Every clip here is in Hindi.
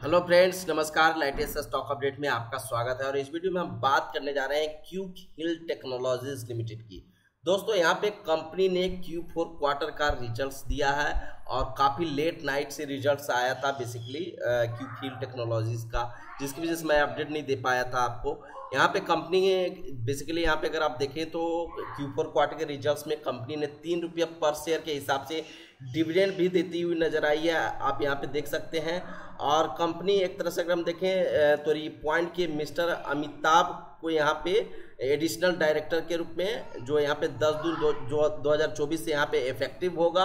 हेलो फ्रेंड्स, नमस्कार लेटेस्ट स्टॉक अपडेट में आपका स्वागत है और इस वीडियो में हम बात करने जा रहे हैं क्यू हिल टेक्नोलॉजीज़ लिमिटेड की। दोस्तों, यहाँ पे कंपनी ने क्यू फोर क्वार्टर का रिजल्ट्स दिया है और काफ़ी लेट नाइट से रिजल्ट्स आया था बेसिकली क्यू हिल टेक्नोलॉजीज़ का, जिसकी वजह से मैं अपडेट नहीं दे पाया था आपको। यहाँ पे कंपनी बेसिकली यहाँ पे अगर आप देखें तो क्यू फोर क्वार्टर के रिजल्ट्स में कंपनी ने तीन रुपया पर शेयर के हिसाब से डिविडेंड भी देती हुई नज़र आई है आप यहाँ पे देख सकते हैं। और कंपनी एक तरह से अगर हम देखें तो पॉइंट के मिस्टर अमिताभ को यहाँ पे एडिशनल डायरेक्टर के रूप में जो यहाँ पे 10 जून दो, हज़ार चौबीस से यहाँ पे इफ़ेक्टिव होगा।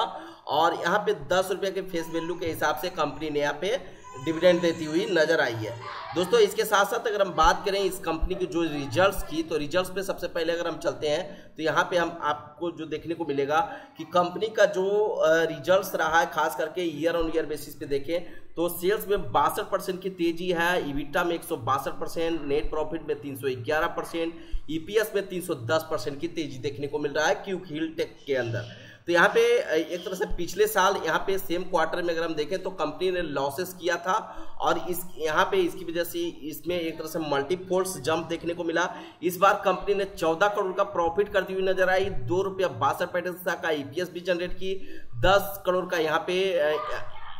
और यहाँ पे दस रुपये के फेस वैल्यू के हिसाब से कंपनी ने यहाँ पे डिविडेंड देती हुई नज़र आई है। दोस्तों, इसके साथ साथ अगर हम बात करें इस कंपनी की जो रिजल्ट्स की तो रिजल्ट्स पे सबसे पहले अगर हम चलते हैं तो यहाँ पे हम आपको जो देखने को मिलेगा कि कंपनी का जो रिजल्ट्स रहा है, खास करके ईयर ऑन ईयर बेसिस पे देखें तो सेल्स में बासठ परसेंट की तेज़ी है इविटा में एक परसेंट, नेट प्रॉफिट में तीन परसेंट ईपीएस में तीन परसेंट की तेज़ी देखने को मिल रहा है क्यूक हिल टेक के अंदर। तो यहाँ पे एक तरह से पिछले साल यहाँ पे सेम क्वार्टर में अगर हम देखें तो कंपनी ने लॉसेस किया था और इस, यहाँ पे इसकी वजह से इसमें एक तरह से मल्टीपोल्स जंप देखने को मिला। इस बार कंपनी ने 14 करोड़ का प्रॉफिट करती हुई नज़र आई, दो रुपया बासठ पैसे का ईपीएस भी जनरेट की। दस करोड़ का यहाँ पे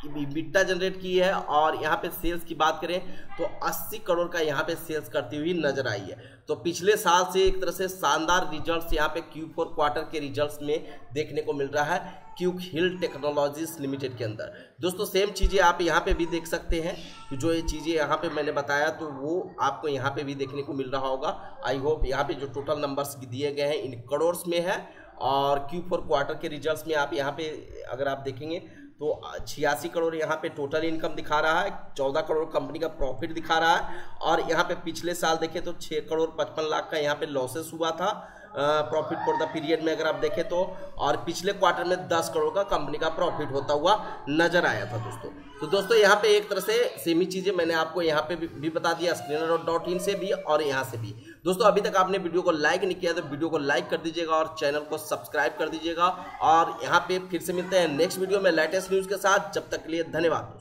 बिट्टा जनरेट की है और यहाँ पे सेल्स की बात करें तो 80 करोड़ का यहाँ पे सेल्स करती हुई नज़र आई है। तो पिछले साल से एक तरह से शानदार रिजल्ट्स यहाँ पे क्यू फोर क्वार्टर के रिजल्ट्स में देखने को मिल रहा है क्यूक हिल टेक्नोलॉजीज़ लिमिटेड के अंदर। दोस्तों सेम चीज़ें आप यहाँ पे भी देख सकते हैं। जो ये चीज़ें यहाँ पे मैंने बताया तो वो आपको यहाँ पे भी देखने को मिल रहा होगा। आई होप यहाँ पे जो टोटल नंबर्स दिए गए हैं इन करोड़ में है और क्यू फोर क्वार्टर के रिजल्ट्स में आप यहाँ पे अगर आप देखेंगे तो छियासी करोड़ यहाँ पे टोटल इनकम दिखा रहा है, चौदह करोड़ कंपनी का प्रॉफिट दिखा रहा है। और यहाँ पे पिछले साल देखें तो छः करोड़ पचपन लाख का यहाँ पे लॉसेस हुआ था। प्रॉफिट फॉर द पीरियड में अगर आप देखें तो और पिछले क्वार्टर में दस करोड़ का कंपनी का प्रॉफिट होता हुआ नज़र आया था दोस्तों। तो दोस्तों यहाँ पे एक तरह से सेमी चीज़ें मैंने आपको यहाँ पे भी, बता दिया स्क्रीनर डॉट इन से भी और यहाँ से भी। दोस्तों अभी तक आपने वीडियो को लाइक नहीं किया तो वीडियो को लाइक कर दीजिएगा और चैनल को सब्सक्राइब कर दीजिएगा। और यहाँ पे फिर से मिलते हैं नेक्स्ट वीडियो में लेटेस्ट न्यूज़ के साथ। जब तक के लिए धन्यवाद